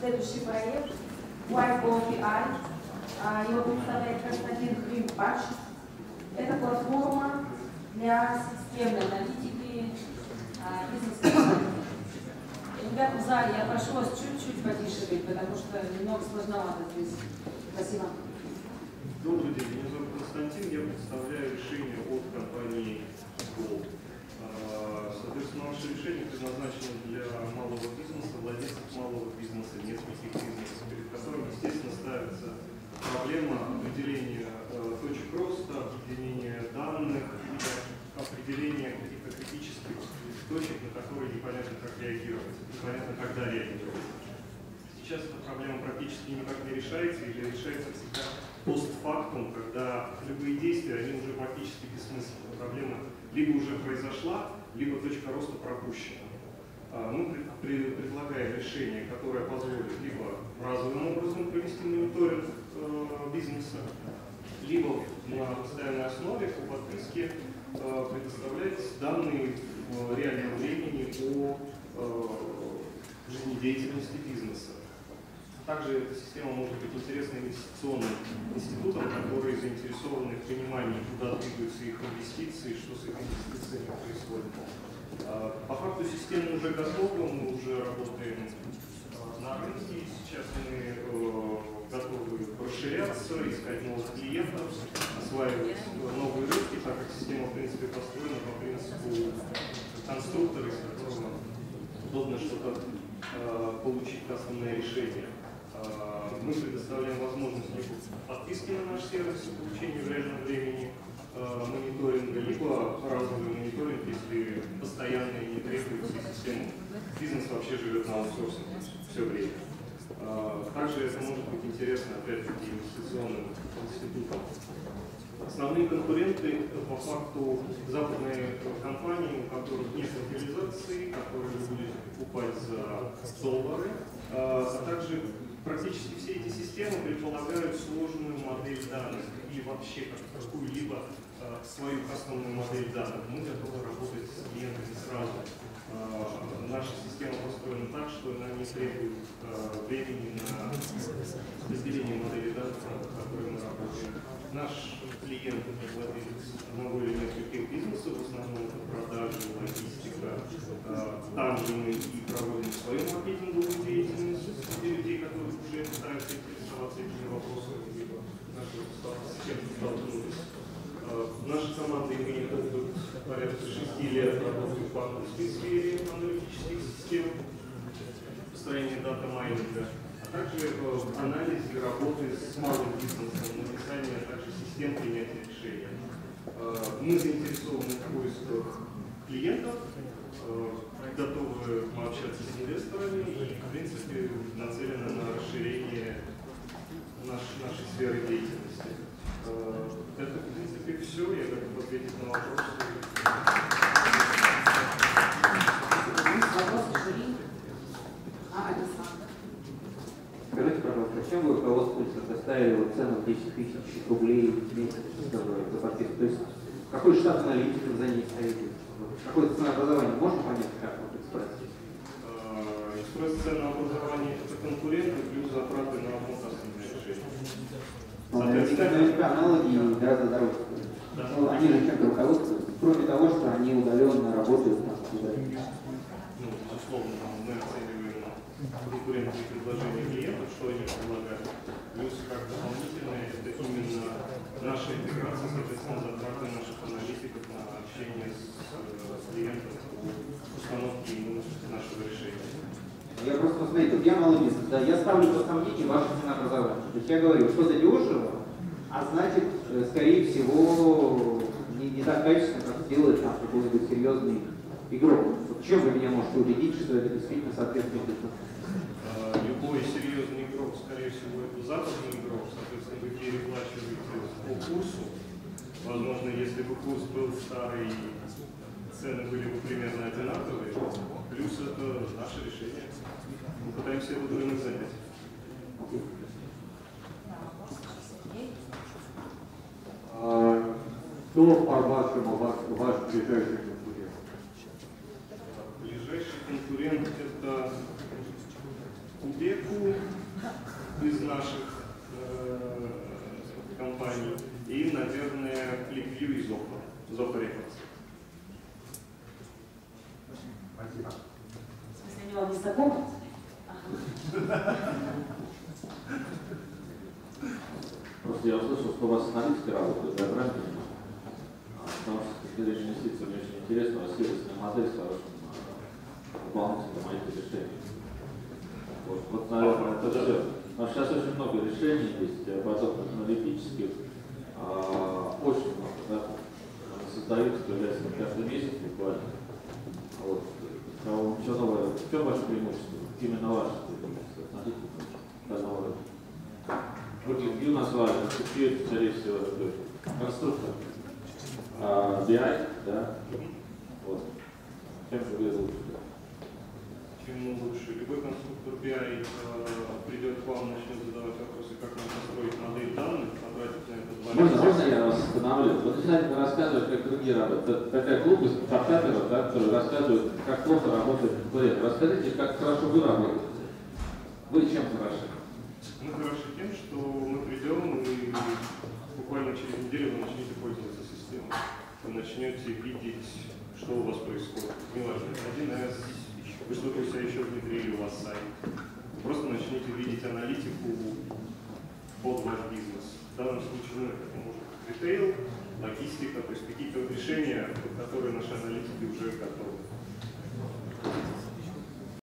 следующий проект YGO а, Его представляет Константин Хримпач. Это платформа для системной аналитики а, бизнеса. Ребята в зале, я прошу вас чуть-чуть потише быть, потому что немного сложновато здесь. Спасибо. Добрый день, меня зовут Константин, я представляю решение от компании Gold. А, соответственно, наше решение предназначено для проблема определения э, точек роста, определения данных, определения каких-то критических точек, на которые непонятно как реагировать, непонятно когда реагировать. Сейчас эта проблема практически никак не решается или решается всегда постфактум, когда любые действия, они уже практически бессмысленны. Проблема либо уже произошла, либо точка роста пропущена. А, мы предлагаем решение, которое позволит либо разовым образом провести мониторинг э, бизнеса, либо на постоянной основе по подписке э, предоставлять данные в реальном времени о э, жизнедеятельности бизнеса. Также эта система может быть интересна инвестиционным институтам, которые заинтересованы в понимании, куда двигаются их инвестиции, что с их инвестициями происходит. По факту система уже готова, мы уже работаем а, на рынке, сейчас мы э, готовы расширяться, искать новых клиентов, осваивать новые рынки, так как система в принципе построена по принципу конструктора, из которого удобно что-то получить кастомное решение. Мы предоставляем возможность подписки на наш сервис получения в реальном времени а, мониторинга, либо разовый мониторинг, если постоянно не требуется система. Бизнес вообще живет на аутсорсинге все время. А, также это может быть интересно, опять-таки, инвестиционным институтам. Основные конкуренты по факту западные компании, у которых нет локализации, которые вы будете покупать за доллары, а также практически все эти системы предполагают сложную модель данных и вообще как какую-либо э, свою кастомную модель данных. Мы готовы работать с клиентами сразу. Э, наша система построена так, что она не требует э, времени на разделение модели данных, над которой мы работаем. Наш клиент это владелец одного или нескольких бизнесов, в основном это продажи, логистика. Э, там же мы и проводим свою маркетинговую деятельность для людей, которые уже пытаются этими вопросами, либо наши с кем столкнулись. Наша команда имеет опыт порядка шести лет работы в банковской сфере аналитических систем, построения дата майнинга, а также анализ и работы с малым бизнесом, написание а также систем принятия решений. Э, мы заинтересованы в поисках клиентов, э, готовы общаться с инвесторами и, в принципе, нацелены на расширение наш, нашей сферы деятельности. Э, это, в принципе, все. Я готов ответить на вопросы. Скажите, пожалуйста, чем вы руководствуетесь, составили вот цену в 10 тысяч рублей в месяц за подписку? То есть какой штат аналитиков за ней стоит? Какое ценообразование можно понять, как вот экспресс? Экспресс ценообразование – это конкуренты плюс затраты на ремонтные решения. Наверняка аналоги гораздо дороже. Да. Ну, они же чем-то руководствуются, кроме того, что они удаленно работают там, Ну, безусловно, мы оцениваем конкурентные предложения клиентов, что они предлагают. Плюс как дополнительное, это именно наша интеграция, соответственно, затраты наших аналитиков на общение с клиентов установки нашего решения. Я просто, смотрите, вот я бизнес, да, я ставлю под сомнение ваше ценообразование. То есть я говорю, что-то дешево, а значит, э, скорее всего, не, не так качественно, как делает там какой-нибудь серьезный игрок. Вот чем вы меня можете убедить, что это действительно соответствует а, Любой серьезный игрок, скорее всего, это западный игрок, соответственно, вы переплачиваете по курсу. Возможно, если бы курс был старый цены были бы примерно одинаковые, плюс это наше решение. Мы пытаемся этот рынок занять. Кто по-вашему вашим, вашим ближайшим конкурентам? Ближайший конкурент это Кубеку из наших э, компаний и, наверное, Кликвью и Зоха, Зоха Рекордс. Спасибо. Если они вам не знакомы? Просто я услышал, что у вас аналитики работают, да, правильно? А, что с зрения инвестиций мне очень интересно, у сервисная модель с хорошим а, выполнителем моих решений. Вот, вот, наверное, это все. Но сейчас очень много решений есть, э, подобных аналитических, а, очень много, да, создаются, появляются каждый месяц буквально. А Вот, кого ничего новое, в чем ваше преимущество? Именно ваше преимущество, новое. Других view назвали, security, скорее всего, конструктор. BI, да? Вот. Чем же вы лучше? Чем лучше. Любой конструктор BI э, придет к вам, начнет задавать вопросы, как нам построить модель данных, потратить на это два Можно, можно я вас остановлю? Вы начинаете рассказывать, как другие работают. Это такая глупость стартаперов, да, которые рассказывают, как плохо работает конкурент. Расскажите, как хорошо вы работаете. Вы чем хороши? Мы хороши тем, что мы начнете видеть, что у вас происходит. Неважно, 1С, вы что-то у себя еще внедрили, у вас сайт. Вы просто начнете видеть аналитику под ваш бизнес. В данном случае, ну, это может быть ритейл, логистика, то есть какие-то решения, которые наши аналитики уже готовы.